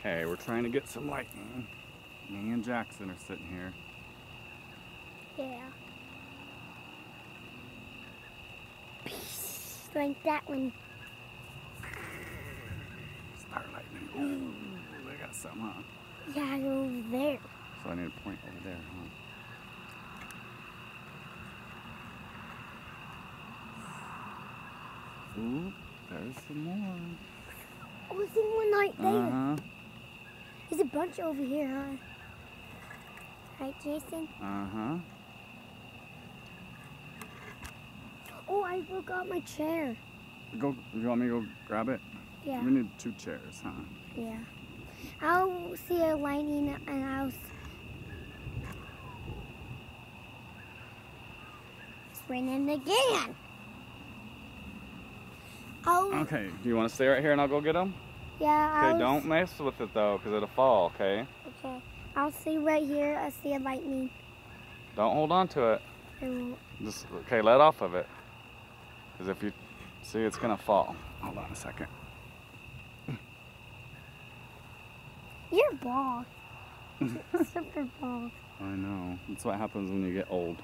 Okay, we're trying to get some lightning. Me and Jackson are sitting here. Yeah. Like that one. Star lightning. Ooh, they got some, huh? Yeah, over there. So I need to point over there, huh? Ooh, there's some more. Oh, there's one right there. There's a bunch over here, huh? Right, Jason? Uh-huh. Oh, I forgot my chair. Go, you want me to go grab it? Yeah. We need two chairs, huh? Yeah. I'll see a lightning and I'll. It's raining again. Oh, Okay, do you want to stay right here and I'll go get them? Yeah. Okay, don't mess with it though, because it'll fall, okay? Okay. I'll see right here. I see a lightning. Don't hold on to it. And Just, okay, let off of it. Because if you see, it's going to fall. Hold on a second. you're bald. Super bald. I know. That's what happens when you get old.